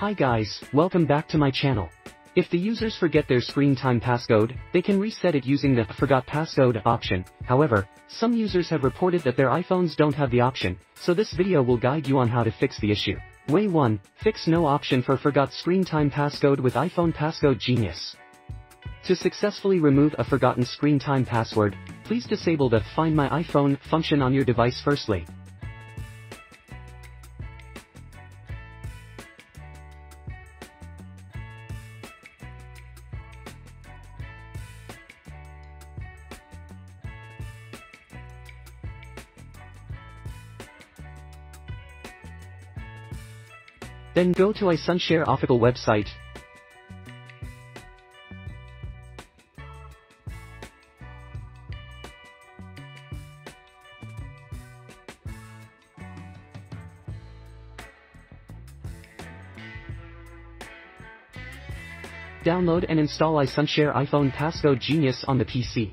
Hi guys, welcome back to my channel. If the users forget their screen time passcode, they can reset it using the forgot passcode option. However, some users have reported that their iPhones don't have the option, so this video will guide you on how to fix the issue. Way 1, fix no option for forgot screen time passcode with iPhone Passcode Genius. To successfully remove a forgotten screen time password, please disable the Find My iPhone function on your device firstly. Then go to iSunshare official website. Download and install iSunshare iPhone Passcode Genius on the PC.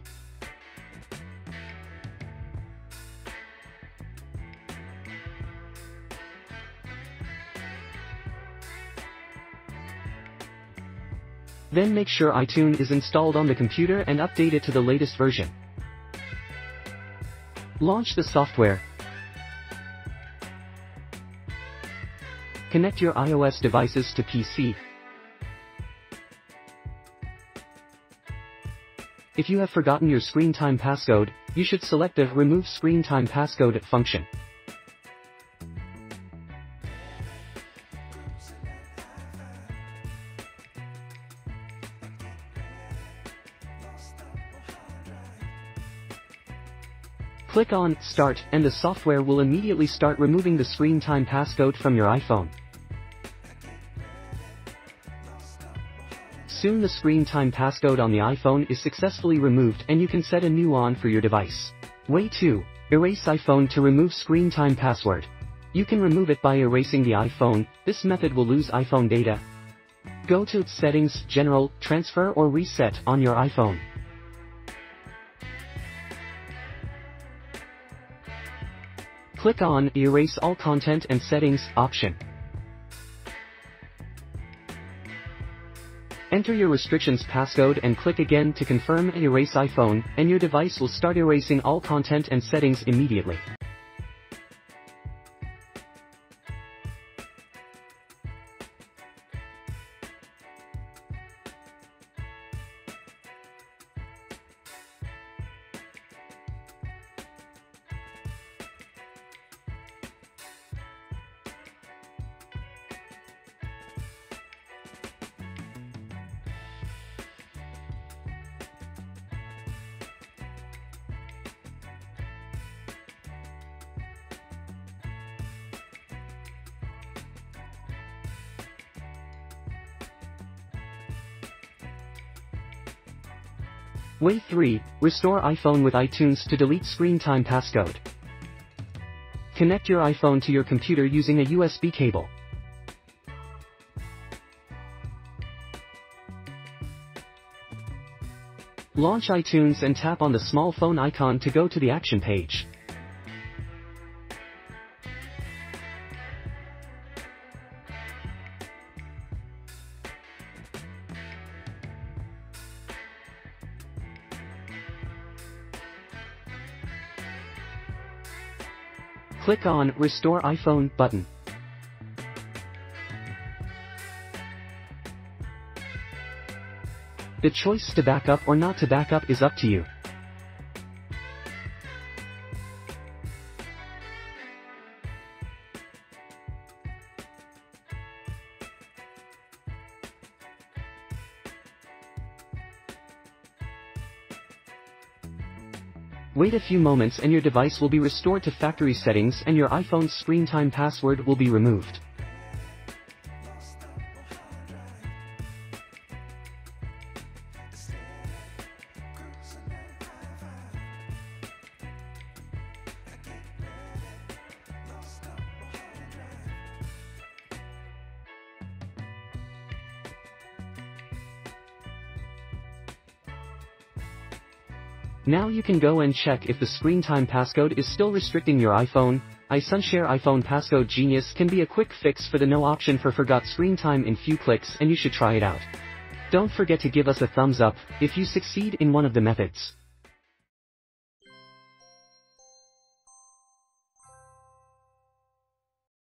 Then make sure iTunes is installed on the computer and update it to the latest version. Launch the software. Connect your iOS devices to PC. If you have forgotten your screen time passcode, you should select the Remove Screen Time Passcode function. Click on Start and the software will immediately start removing the screen time passcode from your iPhone. Soon the screen time passcode on the iPhone is successfully removed and you can set a new one for your device. Way 2. Erase iPhone to remove screen time password. You can remove it by erasing the iPhone, this method will lose iPhone data. Go to Settings, General, Transfer or Reset on your iPhone. Click on Erase All Content and Settings option. Enter your restrictions passcode and click again to confirm Erase iPhone, and your device will start erasing all content and settings immediately. Way 3, restore iPhone with iTunes to delete screen time passcode. Connect your iPhone to your computer using a USB cable. Launch iTunes and tap on the small phone icon to go to the action page. Click on Restore iPhone button. The choice to back up or not to back up is up to you. Wait a few moments and your device will be restored to factory settings and your iPhone's screen time password will be removed. Now you can go and check if the screen time passcode is still restricting your iPhone, iSunshare iPhone Passcode Genius can be a quick fix for the no option for forgot screen time in few clicks and you should try it out. Don't forget to give us a thumbs up if you succeed in one of the methods.